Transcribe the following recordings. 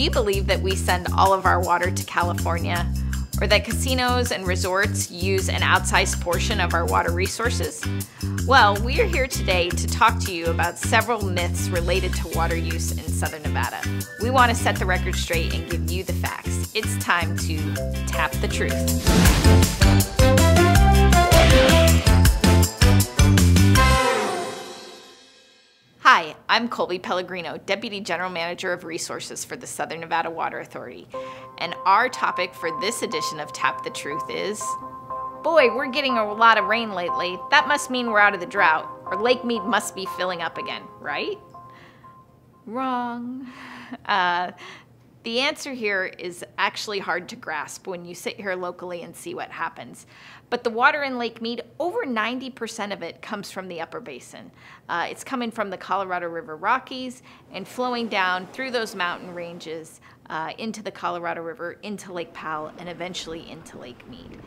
Do you believe that we send all of our water to California? Or that casinos and resorts use an outsized portion of our water resources? Well, we are here today to talk to you about several myths related to water use in Southern Nevada. We want to set the record straight and give you the facts. It's time to tap the truth. I'm Colby Pellegrino, Deputy General Manager of Resources for the Southern Nevada Water Authority. And our topic for this edition of Tap the Truth is Boy, we're getting a lot of rain lately. That must mean we're out of the drought, or Lake Mead must be filling up again, right? Wrong. Uh, the answer here is actually hard to grasp when you sit here locally and see what happens. But the water in Lake Mead, over 90% of it comes from the upper basin. Uh, it's coming from the Colorado River Rockies and flowing down through those mountain ranges uh, into the Colorado River, into Lake Powell, and eventually into Lake Mead.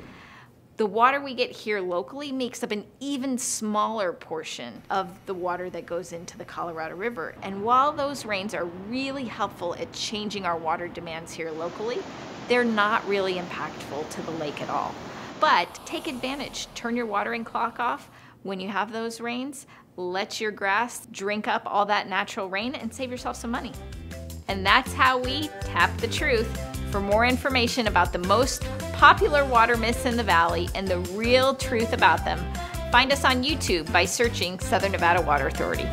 The water we get here locally makes up an even smaller portion of the water that goes into the Colorado River. And while those rains are really helpful at changing our water demands here locally, they're not really impactful to the lake at all. But take advantage, turn your watering clock off when you have those rains, let your grass drink up all that natural rain and save yourself some money. And that's how we tap the truth. For more information about the most popular water myths in the valley and the real truth about them, find us on YouTube by searching Southern Nevada Water Authority.